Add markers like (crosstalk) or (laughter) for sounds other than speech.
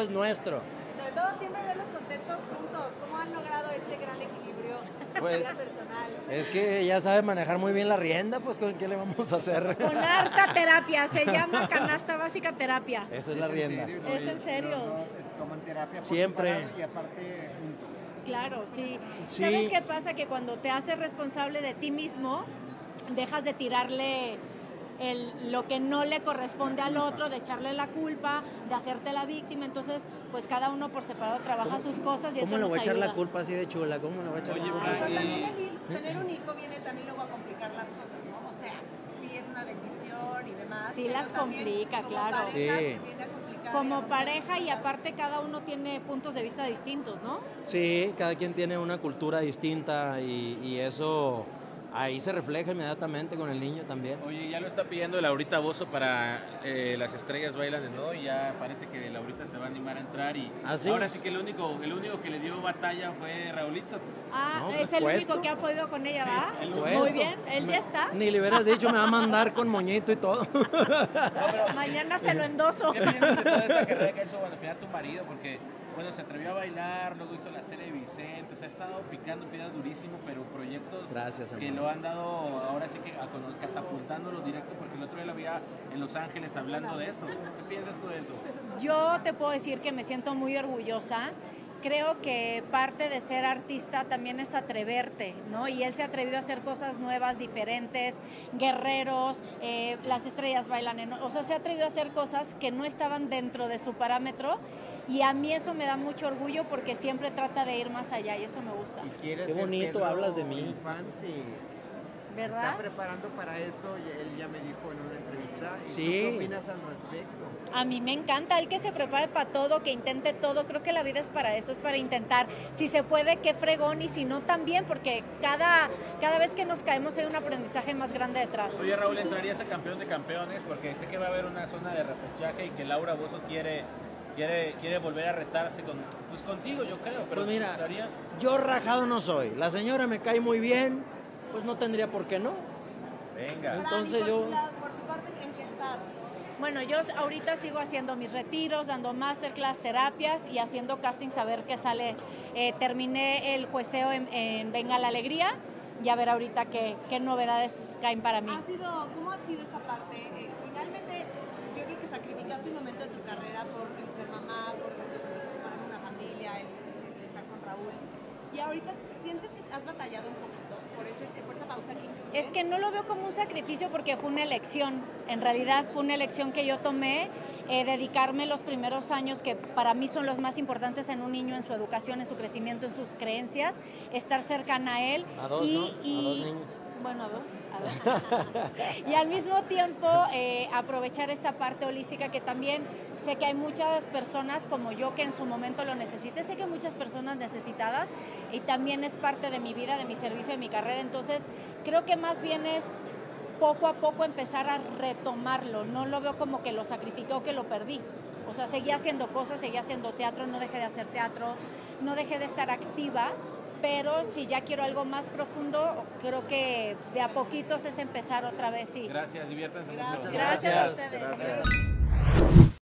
es nuestro. Sobre todo siempre verlos contentos juntos. ¿Cómo han logrado este gran equilibrio (laughs) Pues, vida personal? Es que ella sabe manejar muy bien la rienda, pues ¿con qué le vamos a hacer? Con harta (laughs) terapia, se llama canasta básica terapia. Esa es la rienda. ¿Es en serio? Los dos toman terapia por Siempre. y aparte juntos. Claro, sí. Sí. ¿Sabes qué pasa? Que cuando te haces responsable de ti mismo, dejas de tirarle el- lo que no le corresponde al otro, de echarle la culpa, de hacerte la víctima. Entonces, pues cada uno por separado trabaja sus cosas y eso ¿Cómo le voy a echar la culpa así de chula? ¿Cómo le voy a echar Oye, la culpa? Pero también el tener un hijo viene también luego a complicar las cosas, ¿no? O sea, sí es una bendición y demás. Sí, las también complica, como claro. pareja Sí. Como pareja y aparte cada uno tiene puntos de vista distintos, ¿no? Sí, cada quien tiene una cultura distinta y, y eso ahí se refleja inmediatamente con el niño también. Oye, ya lo está pidiendo Laurita Bozo para eh, Las Estrellas Bailan de Nuevo y ya parece que Laurita se va a animar a entrar y ¿Ah, sí? ahora sí que el único, el único que le dio batalla fue Raulito. Ah, No, es pues, el puesto. único que ha podido con ella, ¿va? el Muy Puesto. bien, él ya está. Ni le hubieras dicho, me va a mandar con moñito y todo. (laughs) Mañana se lo endoso. ¿Qué piensas de toda esta carrera que ha hecho tu marido? Porque, bueno, se atrevió a bailar, luego hizo la serie de Vicente, o sea, ha estado picando piedras durísimo, pero proyectos Gracias, que hermano. Lo han dado ahora sí que a catapultándolo directo, porque el otro día lo había en Los Ángeles hablando de eso. ¿Qué piensas tú de eso? Yo te puedo decir que me siento muy orgullosa. Creo que parte de ser artista también es atreverte, ¿no? Y él se ha atrevido a hacer cosas nuevas, diferentes, guerreros, eh, las estrellas bailan en... O sea, se ha atrevido a hacer cosas que no estaban dentro de su parámetro y a mí eso me da mucho orgullo porque siempre trata de ir más allá y eso me gusta, Qué bonito Pedro hablas de mí. Infante. Se ¿verdad? está preparando para eso y él ya me dijo en una entrevista. ¿Y Sí. ¿Qué opinas al respecto? A mí me encanta el que se prepare para todo, que intente todo. Creo que la vida es para eso, es para intentar. Si se puede, qué fregón, y si no, también, porque cada, cada vez que nos caemos hay un aprendizaje más grande detrás. Oye, Raúl, ¿entrarías a campeón de campeones? Porque sé que va a haber una zona de repechaje y que Laura Bozo quiere, quiere, quiere volver a retarse con, pues contigo, yo creo. Pero Pues mira, yo rajado no soy. La señora me cae muy bien, pues no tendría por qué no. Venga. Entonces por yo- tu lado- por tu parte, ¿en qué estás? Bueno, yo ahorita sigo haciendo mis retiros, dando masterclass, terapias y haciendo castings a ver qué sale. Eh, terminé el jueceo en, en Venga la Alegría y a ver ahorita qué, qué novedades caen para mí. ¿Ha sido, ¿Cómo ha sido esta parte? Eh, finalmente, yo creo que sacrificaste un momento de tu carrera por el ser mamá, por el, el formar una familia, el, el- el estar con Raúl. Y ahorita, ¿sientes que has batallado un poquito por, ese, por esa pausa que hiciste? Es que no lo veo como un sacrificio porque fue una elección. En realidad fue una elección que yo tomé, eh, dedicarme los primeros años que para mí son los más importantes en un niño, en su educación, en su crecimiento, en sus creencias, estar cercana a él. A dos, y, ¿no? A y- dos niños. Bueno, dos. a dos. y al mismo tiempo eh, aprovechar esta parte holística que también sé que hay muchas personas como yo que en su momento lo necesité, sé que muchas personas necesitadas y también es parte de mi vida, de mi servicio, de mi carrera. Entonces creo que más bien es poco a poco empezar a retomarlo. No lo veo como que lo sacrifiqué o que lo perdí. O sea, seguía haciendo cosas, seguía haciendo teatro, no dejé de hacer teatro, no dejé de estar activa, pero si ya quiero algo más profundo, creo que de a poquitos es empezar otra vez, sí. Gracias, diviértanse Gracias. mucho. Gracias a Gracias. ustedes. Gracias.